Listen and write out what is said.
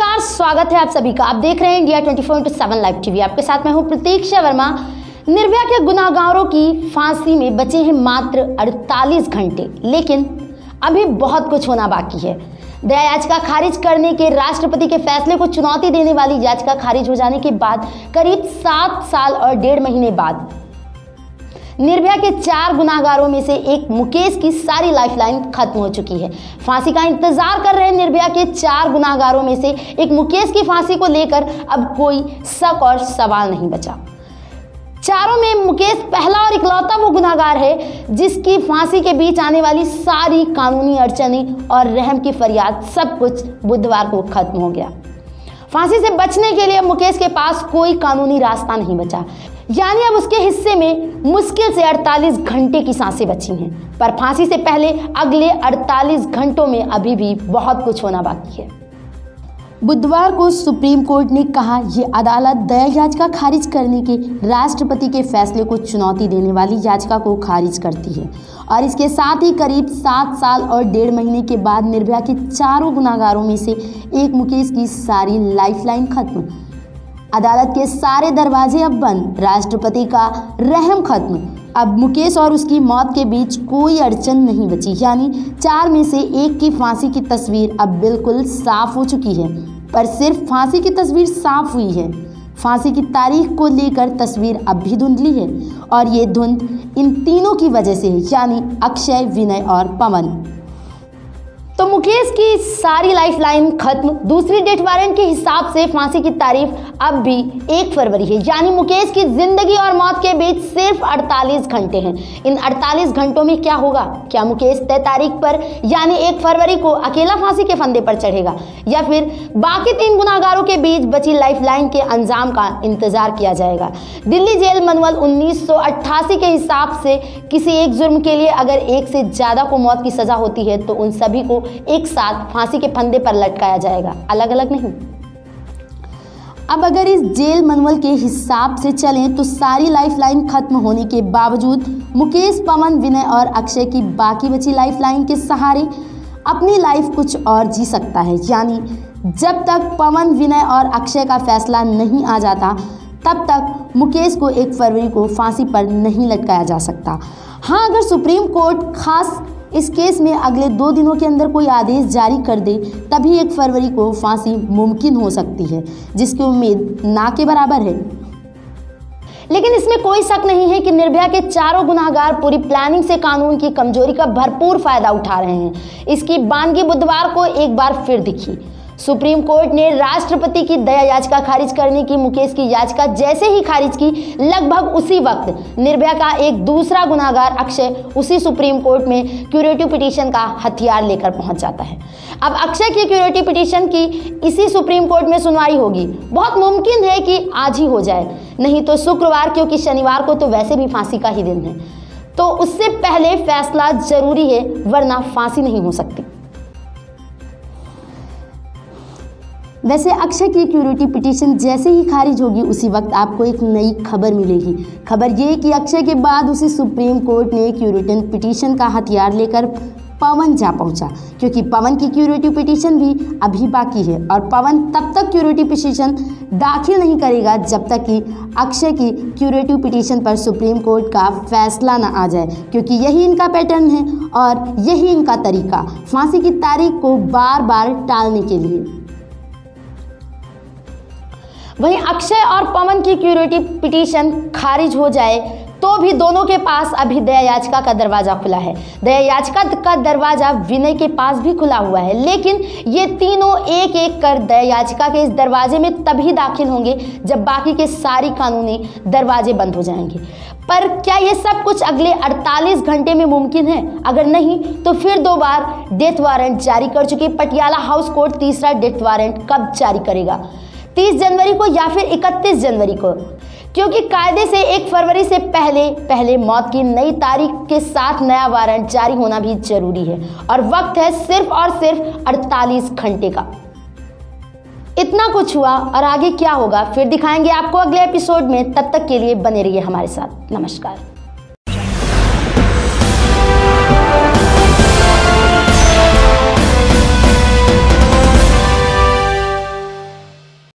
स्वागत है आप सभी का। आप देख रहे हैं India 24 four into seven live TV आपके साथ मैं हूँ प्रतीक्षा वर्मा निर्भया के गुनाहगारों की फांसी में बचे हैं मात्र 48 घंटे। लेकिन अभी बहुत कुछ होना बाकी है। दया याचिका खारिज करने के राष्ट्रपति के फैसले को चुनौती देने वाली याचिका खारिज हो जाने के बाद करीब सात साल और डेढ़ महीने बाद निर्भया के चार गुनाहगारों में से एक मुकेश की सारी लाइफलाइन खत्म हो चुकी है। फांसी का इंतज़ार कर रहे निर्भया के चार गुनाहगारों में से एक मुकेश की फांसी को लेकर अब कोई शक और सवाल नहीं बचा। चारों में मुकेश पहला और इकलौता वो गुनाहगार है, जिसकी फांसी के बीच आने वाली सारी कानूनी अड़चने और रहम की फरियाद सब कुछ बुधवार को खत्म हो गया। फांसी से बचने के लिए मुकेश के पास कोई कानूनी रास्ता नहीं बचा। यानी अब उसके हिस्से में मुश्किल से 48 घंटे की साँसें बची हैं। पर फांसी से पहले अगले 48 घंटों में अभी भी बहुत कुछ होना बाकी है। बुधवार को सुप्रीम कोर्ट ने कहा यह अदालत दया याचिका खारिज करने के राष्ट्रपति के फैसले को चुनौती देने वाली याचिका को खारिज करती है और इसके साथ ही करीब सात साल और डेढ़ महीने के बाद निर्भया के चारों गुनागारों में से एक मुकेश की सारी लाइफलाइन खत्म। अदालत के सारे दरवाजे अब बंद, राष्ट्रपति का रहम खत्म। अब मुकेश और उसकी मौत के बीच कोई अड़चन नहीं बची, यानी चार में से एक की फांसी की तस्वीर अब बिल्कुल साफ़ हो चुकी है। पर सिर्फ़ फांसी की तस्वीर साफ़ हुई है। फांसी की तारीख को लेकर तस्वीर अब भी धुंधली है, और ये धुंध इन तीनों की वजह से है यानी अक्षय, विनय और पवन। तो मुकेश की सारी लाइफ लाइन खत्म। दूसरी डेट वारंट के हिसाब से फांसी की तारीफ़ अब भी एक फरवरी है। यानी मुकेश की ज़िंदगी और मौत के बीच सिर्फ़ 48 घंटे हैं। इन 48 घंटों में क्या होगा? क्या मुकेश तय तारीख पर, यानी एक फरवरी को अकेला फांसी के फंदे पर चढ़ेगा? या फिर बाकी तीन गुनागारों के बीच बची लाइफ लाइन के अंजाम का इंतज़ार किया जाएगा? दिल्ली जेल मनवल उन्नीस सौ अट्ठासी के हिसाब से किसी एक जुर्म के लिए अगर एक से ज़्यादा को मौत की सज़ा होती है तो उन सभी को एक साथ फांसी के फंदे पर लटकाया जाएगा। अलग अलग नहीं। अब अगर इस जेल मनवल के हिसाब से चलें तो सारी लाइफ लाइन खत्म होने के बावजूद मुकेश पवन, विनय और अक्षय की बाकी बची लाइफ लाइन के सहारे अपनी लाइफ कुछ और जी सकता है। यानी, जब तक पवन, विनय और अक्षय का फैसला नहीं आ जाता, तब तक मुकेश को एक फरवरी को फांसी पर नहीं लटकाया जा सकता। हाँ अगर सुप्रीम कोर्ट खास इस केस में अगले दो दिनों के अंदर कोई आदेश जारी कर दे, तभी एक फरवरी को फांसी मुमकिन हो सकती है, जिसकी उम्मीद ना के बराबर है। लेकिन इसमें कोई शक नहीं है कि निर्भया के चारों गुनाहगार पूरी प्लानिंग से कानून की कमज़ोरी का भरपूर फ़ायदा उठा रहे हैं। इसकी बानगी बुधवार को एक बार फिर दिखी। सुप्रीम कोर्ट ने राष्ट्रपति की दया याचिका खारिज करने की मुकेश की याचिका जैसे ही खारिज की, लगभग उसी वक्त निर्भया का एक दूसरा गुनागार अक्षय उसी सुप्रीम कोर्ट में क्यूरेटिव पिटीशन का हथियार लेकर पहुँच जाता है। अब अक्षय की क्यूरेटिव पिटीशन की इसी सुप्रीम कोर्ट में सुनवाई होगी। बहुत मुमकिन है कि आज ही हो जाए। नहीं तो शुक्रवार, क्योंकि शनिवार को तो वैसे भी फांसी का ही दिन है। तो उससे पहले फैसला ज़रूरी है, वरना फांसी नहीं हो सकती। वैसे अक्षय की क्यूरिटी पिटीशन जैसे ही खारिज होगी, उसी वक्त आपको एक नई खबर मिलेगी। खबर ये कि अक्षय के बाद उसी सुप्रीम कोर्ट ने क्यूरिटन पिटीशन का हथियार लेकर पवन जा पहुँचा, क्योंकि पवन की क्यूरेटिव पिटीशन भी अभी बाकी है और पवन तब तक क्यूरेटिव पिटीशन दाखिल नहीं करेगा जब तक कि अक्षय की क्यूरेटिव पिटीशन पर सुप्रीम कोर्ट का फैसला ना आ जाए, क्योंकि यही इनका पैटर्न है और यही इनका तरीका। फांसी की तारीख को बार बार टालने के लिए। वहीं अक्षय और पवन की क्यूरेटिव पिटीशन खारिज हो जाए तो भी दोनों के पास अभी दया याचिका का दरवाज़ा खुला है। दया याचिका का दरवाज़ा विनय के पास भी खुला हुआ है, लेकिन ये तीनों एक एक कर दया याचिका के इस दरवाजे में तभी दाखिल होंगे, जब बाकी के सारी कानूनी दरवाजे बंद हो जाएँगे। पर क्या ये सब कुछ अगले 48 घंटे में मुमकिन है? अगर नहीं तो फिर दो बार डेथ वारंट जारी कर चुके पटियाला हाउस कोर्ट तीसरा डेथ वारंट कब जारी करेगा? 30 जनवरी को या फिर 31 जनवरी को। क्योंकि कायदे से एक फरवरी से पहले पहले मौत की नई तारीख के साथ नया वारंट जारी होना भी ज़रूरी है और वक्त है सिर्फ़ और सिर्फ़ 48 घंटे का। इतना कुछ हुआ और आगे क्या होगा, फिर दिखाएँगे आपको अगले एपिसोड में। तब तक के लिए बने रहिए हमारे साथ। नमस्कार।